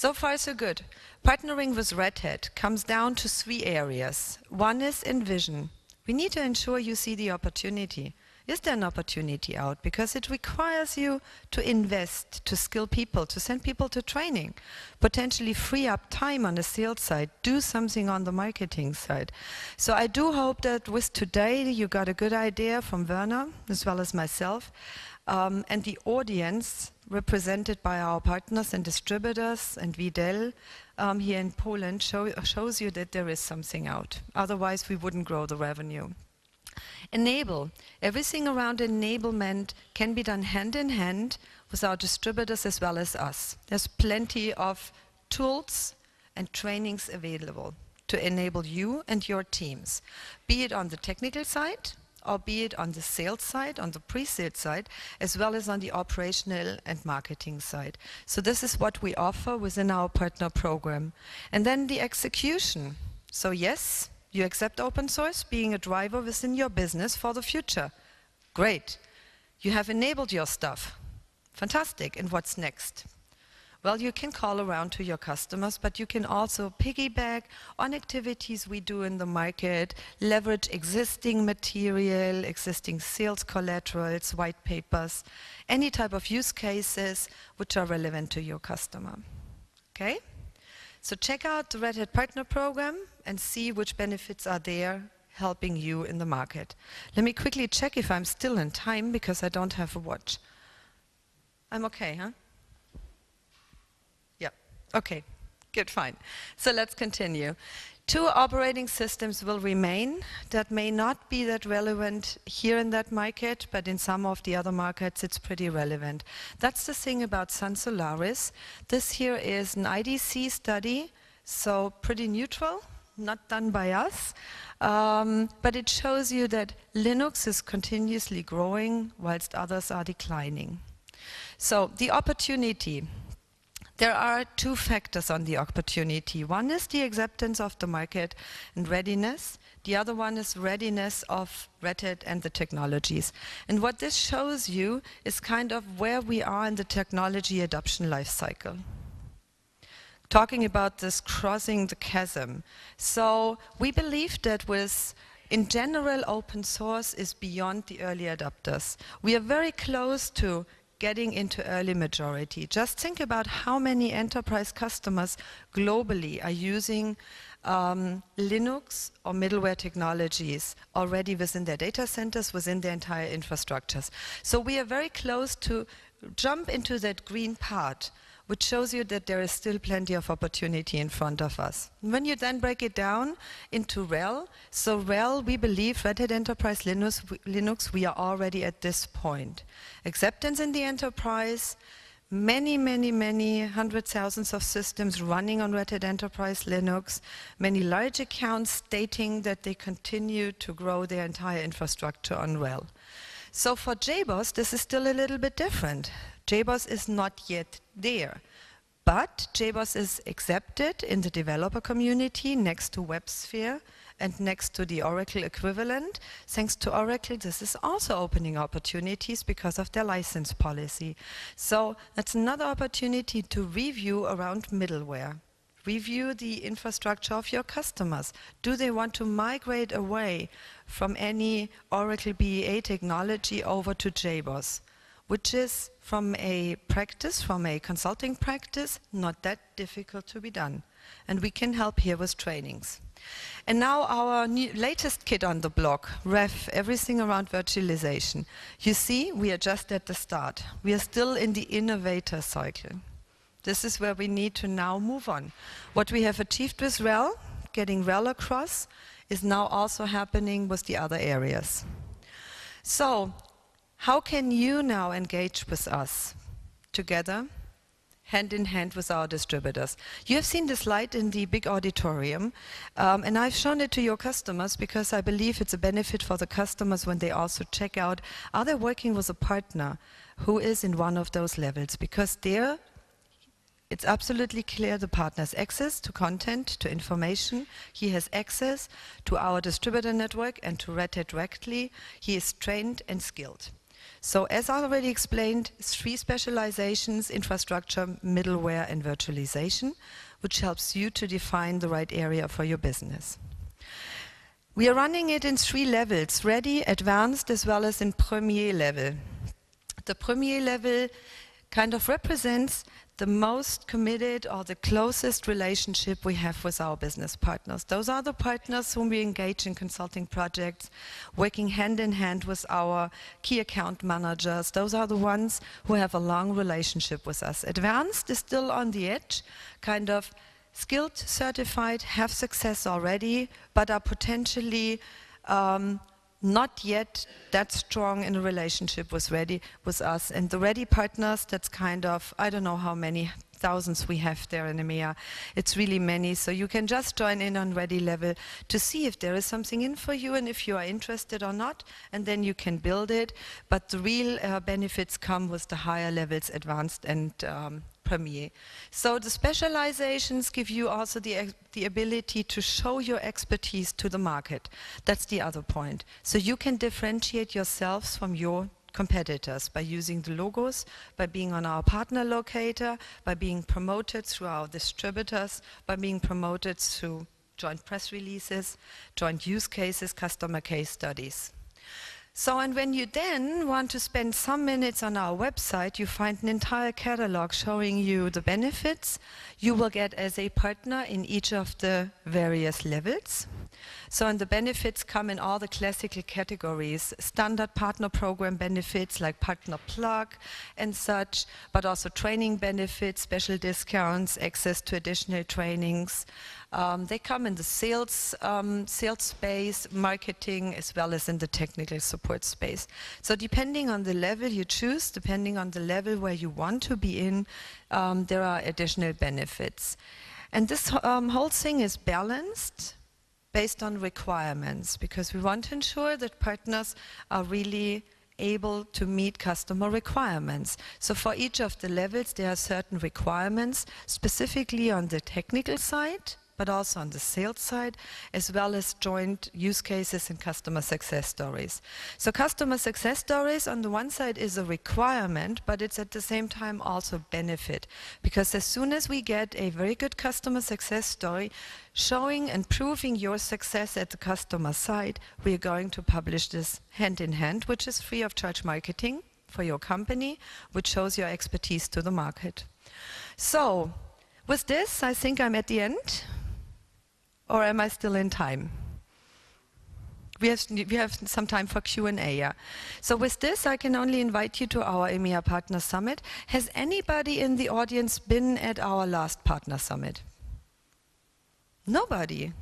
So far, so good. Partnering with Red Hat comes down to three areas. One is envision. We need to ensure you see the opportunity. Is there an opportunity out? Because it requires you to invest, to skill people, to send people to training, potentially free up time on the sales side, do something on the marketing side. So I do hope that with today you got a good idea from Werner as well as myself um, and the audience represented by our partners and distributors and Widel um, here in Poland show, shows you that there is something out. Otherwise, we wouldn't grow the revenue. Enable. Everything around enablement can be done hand in hand with our distributors as well as us. There's plenty of tools and trainings available to enable you and your teams, be it on the technical side, or be it on the sales side, on the pre-sales side, as well as on the operational and marketing side. So this is what we offer within our partner program. And then the execution. So yes, you accept open source being a driver within your business for the future. Great. You have enabled your stuff. Fantastic. And what's next? Well, you can call around to your customers, but you can also piggyback on activities we do in the market, leverage existing material, existing sales collaterals, white papers, any type of use cases which are relevant to your customer. Okay? So check out the Red Hat Partner Program and see which benefits are there helping you in the market. Let me quickly check if I'm still in time because I don't have a watch. I'm okay, huh? Okay, good, fine. So let's continue. Two operating systems will remain that may not be that relevant here in that market, but in some of the other markets it's pretty relevant. That's the thing about Sun Solaris. This here is an IDC study, so pretty neutral, not done by us, um, but it shows you that Linux is continuously growing whilst others are declining. So the opportunity, there are two factors on the opportunity. One is the acceptance of the market and readiness. The other one is readiness of Red Hat and the technologies. And what this shows you is kind of where we are in the technology adoption life cycle. Talking about this crossing the chasm. So we believe that with in general, open source is beyond the early adopters. We are very close to getting into early majority. Just think about how many enterprise customers globally are using um, Linux or middleware technologies already within their data centers, within their entire infrastructures. So we are very close to jump into that green part which shows you that there is still plenty of opportunity in front of us. When you then break it down into RHEL, so RHEL, we believe, Red Hat Enterprise Linux, Linux, we are already at this point. Acceptance in the enterprise, many, many, many hundred thousands of systems running on Red Hat Enterprise Linux, many large accounts stating that they continue to grow their entire infrastructure on RHEL. So for JBoss, this is still a little bit different. JBoss is not yet there. But JBoss is accepted in the developer community next to WebSphere and next to the Oracle equivalent. Thanks to Oracle, this is also opening opportunities because of their license policy. So that's another opportunity to review around middleware. Review the infrastructure of your customers. Do they want to migrate away from any Oracle BEA technology over to JBoss? Which is from a practice, from a consulting practice, not that difficult to be done. And we can help here with trainings. And now our latest kit on the block, RHEV, everything around virtualization. You see, we are just at the start. We are still in the innovator cycle. This is where we need to now move on. What we have achieved with RHEL, getting RHEL across, is now also happening with the other areas. So how can you now engage with us together, hand in hand with our distributors? You have seen the slide in the big auditorium, um, and I've shown it to your customers because I believe it's a benefit for the customers when they also check out, are they working with a partner who is in one of those levels? Because there, it's absolutely clear the partner has access to content, to information. He has access to our distributor network and to Red Hat directly. He is trained and skilled. So as I already explained, three specializations, infrastructure, middleware, and virtualization, which helps you to define the right area for your business. We are running it in three levels, ready, advanced, as well as in premier level. The premier level kind of represents the most committed or the closest relationship we have with our business partners. Those are the partners whom we engage in consulting projects, working hand in hand with our key account managers. Those are the ones who have a long relationship with us. Advanced is still on the edge, kind of skilled, certified, have success already, but are potentially um, not yet that strong in a relationship with ready with us and the ready partners that's kind of i don't know how many thousands we have there in EMEA. It's really many. So you can just join in on ready level to see if there is something in for you and if you are interested or not, and then you can build it. But the real uh, benefits come with the higher levels, advanced and um, premier. So the specializations give you also the, the ability to show your expertise to the market. That's the other point. So you can differentiate yourselves from your competitors by using the logos, by being on our partner locator, by being promoted through our distributors, by being promoted through joint press releases, joint use cases, customer case studies. So, and when you then want to spend some minutes on our website, you find an entire catalog showing you the benefits you will get as a partner in each of the various levels. So, and the benefits come in all the classical categories standard partner program benefits like Partner Plug and such, but also training benefits, special discounts, access to additional trainings. Um, they come in the sales, um, sales space, marketing, as well as in the technical support space. So depending on the level you choose, depending on the level where you want to be in, um, there are additional benefits. And this um, whole thing is balanced based on requirements because we want to ensure that partners are really able to meet customer requirements. So for each of the levels, there are certain requirements, specifically on the technical side, but also on the sales side, as well as joint use cases and customer success stories. So customer success stories on the one side is a requirement, but it's at the same time also benefit. Because as soon as we get a very good customer success story, showing and proving your success at the customer side, we are going to publish this hand in hand, which is free of charge marketing for your company, which shows your expertise to the market. So, with this, I think I'm at the end or am I still in time? We have, we have some time for Q&A, yeah. So with this, I can only invite you to our EMEA Partner Summit. Has anybody in the audience been at our last Partner Summit? Nobody.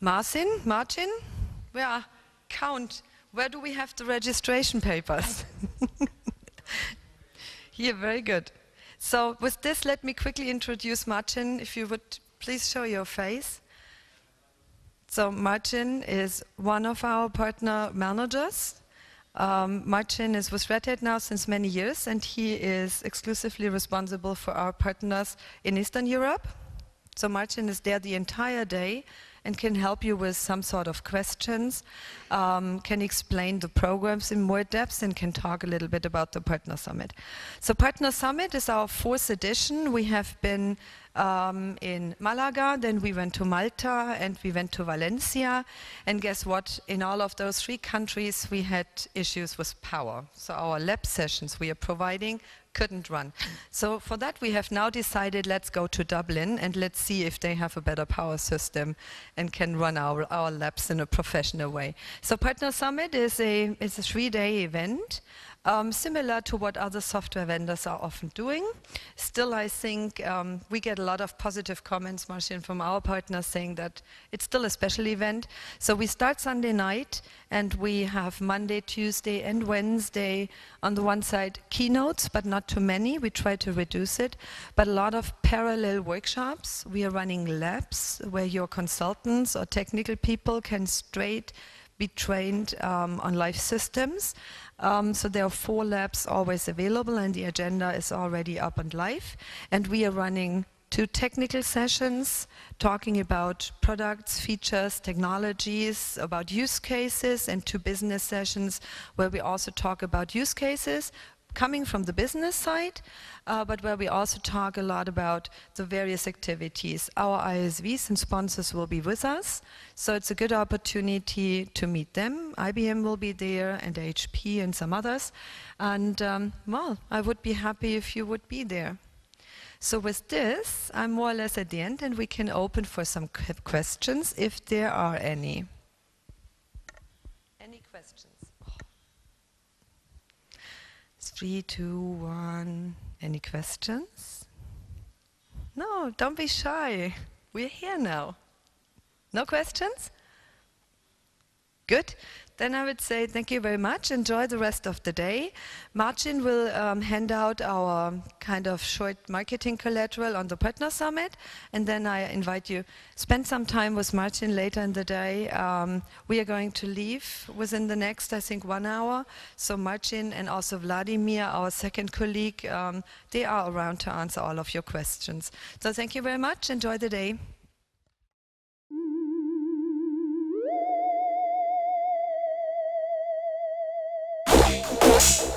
Marcin, Martin, where, count, where do we have the registration papers? Here, very good. So with this, let me quickly introduce Martin, if you would please show your face. So Martin is one of our partner managers. Um, Martin is with Red Hat now since many years, and he is exclusively responsible for our partners in Eastern Europe. So Martin is there the entire day and can help you with some sort of questions, um, can explain the programs in more depth, and can talk a little bit about the Partner Summit. So Partner Summit is our fourth edition. We have been um, in Malaga, then we went to Malta and we went to Valencia. And guess what? In all of those three countries, we had issues with power. So our lab sessions we are providing couldn't run. So for that, we have now decided let's go to Dublin and let's see if they have a better power system and can run our, our labs in a professional way. So Partner Summit is a, is a three-day event um, similar to what other software vendors are often doing. Still, I think um, we get a lot of positive comments, Marcin, from our partners saying that it's still a special event. So we start Sunday night and we have Monday, Tuesday and Wednesday on the one side keynotes, but not too many. We try to reduce it, but a lot of parallel workshops. We are running labs where your consultants or technical people can straight be trained um, on live systems. Um, so there are four labs always available and the agenda is already up and live. And we are running two technical sessions talking about products, features, technologies, about use cases, and two business sessions where we also talk about use cases coming from the business side, uh, but where we also talk a lot about the various activities. Our ISVs and sponsors will be with us, so it's a good opportunity to meet them. IBM will be there, and HP and some others. And, um, well, I would be happy if you would be there. So with this, I'm more or less at the end, and we can open for some questions, if there are any. Any questions? Three, two, one. Any questions? No, don't be shy. We're here now. No questions? Good. Then I would say thank you very much. Enjoy the rest of the day. Martin will um, hand out our kind of short marketing collateral on the Partner Summit. And then I invite you, spend some time with Martin later in the day. Um, we are going to leave within the next, I think, one hour. So Martin and also Vladimir, our second colleague, um, they are around to answer all of your questions. So thank you very much. Enjoy the day. Thank